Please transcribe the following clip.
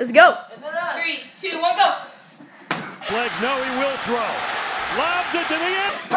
Let's go. Three, two, one, go. Legs no, he will throw. Lobs it to the end.